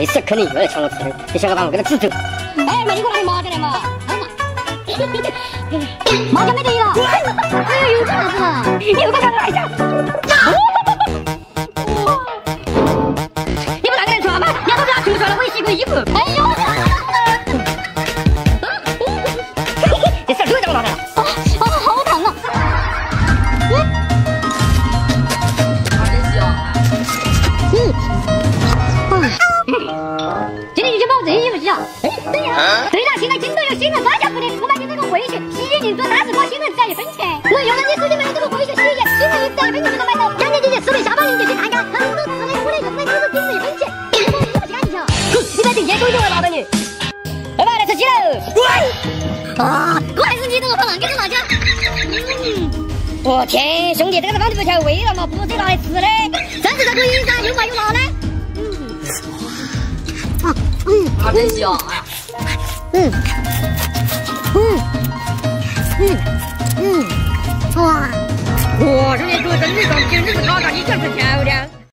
没事肯定又来抢我吃的，你想个办法给他治住。哎，妹，你给我拿点麻将来嘛。哎呀妈麻将没得了。哎呦，有啥子嘛？你又给他来一下。你不那个人穿吗？你要不是他穿了，我也洗过衣服。哎呦。今天就想把我这些衣服洗啊！哎，对呀，对了，现在京东有新的专家福利，我买的这个会雪洗衣精做大字报，新人只要一分钱。我用了你手机买的这个会雪洗衣液，新人只要一分钱就能买到。赶紧点击视频下方链接去看看，很多次的我的用的都是仅值一分钱，你不洗干净啊！你在这业主就会拿到你。来吧，来吃鸡喽！滚。啊，我还是你这个好浪给我拿去。嗯，我天，兄弟，这个是放的不调味了嘛？不是拿来吃的。这是在做营噻，又买啊，真香！哎呀，嗯，嗯，嗯，嗯，哇！哇，兄弟，做生意上平时是卡上，你想吃漂亮。